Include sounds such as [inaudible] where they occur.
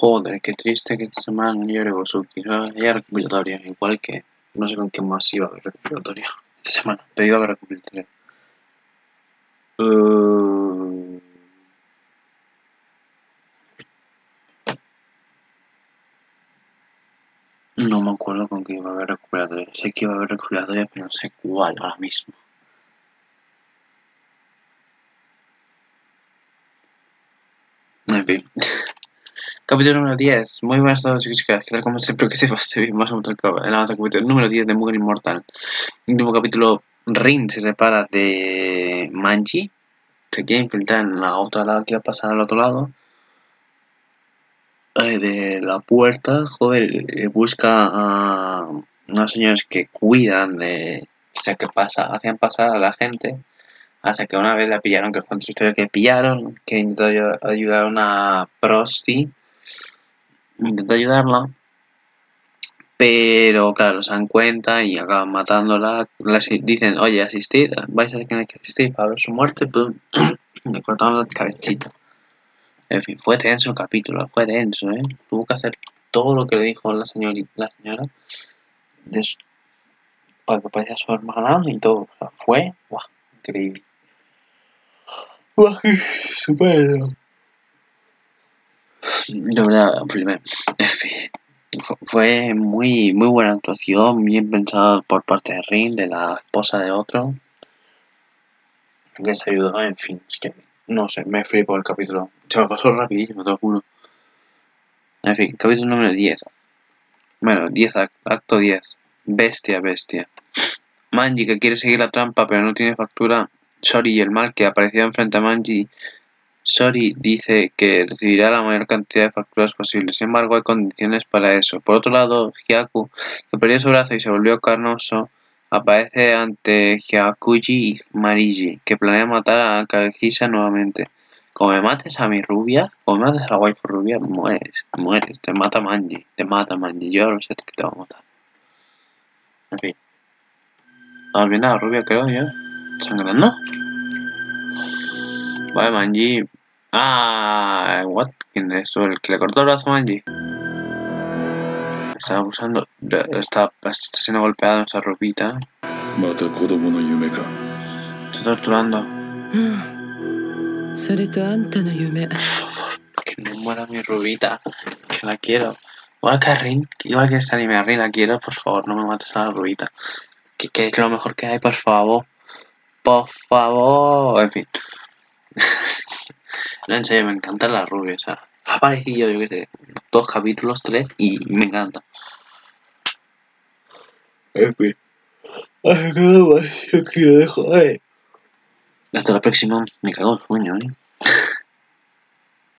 Joder, qué triste que esta semana no lleve Gosuki. Era recopilatoria, igual que no sé con qué más iba a haber recopilatoria esta semana, pero iba a haber recopilatoria. Eh, no me acuerdo con qué iba a haber recopilatoria. Sé que iba a haber recopilatoria, pero no sé cuál ahora mismo. Capítulo número 10. Muy buenas a todos, chicos. ¿Qué tal? Como siempre que sepas, se más o menos el capítulo número 10 de Mugen Inmortal. El último capítulo, Rin se separa de Manji. Se quiere infiltrar en la otra lado, quiere pasar al otro lado. Eh, de la puerta, joder, eh, busca a unos señores que cuidan de. O sea, que pasa, hacían pasar a la gente hasta que una vez la pillaron, que fue su historia que pillaron, que intentó ayudar a una prosti, intentó ayudarla, pero claro, se dan cuenta y acaban matándola, dicen, oye, asistid, vais a tener que asistir para ver su muerte, pum, [clears throat] me cortaron la cabecita. En fin, fue denso el capítulo, fue denso, ¿eh? Tuvo que hacer todo lo que le dijo la, la señora para que parecía su hermana y todo. O sea, fue increíble. De verdad, fue muy, muy buena actuación, bien pensada por parte de Rin, de la esposa de otro. Que se ayudó, en fin, es que no sé, me flipo el capítulo. Se me pasó rapidísimo, te lo juro. En fin, capítulo número 10. Bueno, 10, acto 10. Bestia, bestia. Manji que quiere seguir la trampa pero no tiene factura Sori y el mal que apareció enfrente a Manji, Sori dice que recibirá la mayor cantidad de facturas posible, sin embargo hay condiciones para eso. Por otro lado, Hyaku, que perdió su brazo y se volvió carnoso, aparece ante Hyakuji y Mariji, que planea matar a Kagisa nuevamente. Como me mates a mi rubia, como me mates a la waifu rubia, mueres, mueres, te mata Manji, te mata Manji, yo lo sé que te va a matar. En fin. No olvides la rubia, creo yo sangrando. Vale, Manji. Ah, what? ¿Quién es eso? ¿El que le cortó el brazo a Manji? Está abusando. Está, está siendo golpeado en esa ropita. Está torturando. [gasps] Por favor, que no muera mi rubita. Que la quiero. Igual que a Rin, igual que este anime a Rin la quiero, por favor, no me mates a la rubita. Que, que es lo mejor que hay, por favor. Por favor. En fin. [laughs] no, en serio, me encanta la rubia. O sea, ha aparecido, yo que sé, dos capítulos, tres, y me encanta. En fin. Ay, qué yo quiero dejar. Hasta la próxima. Me cago en sueño, eh.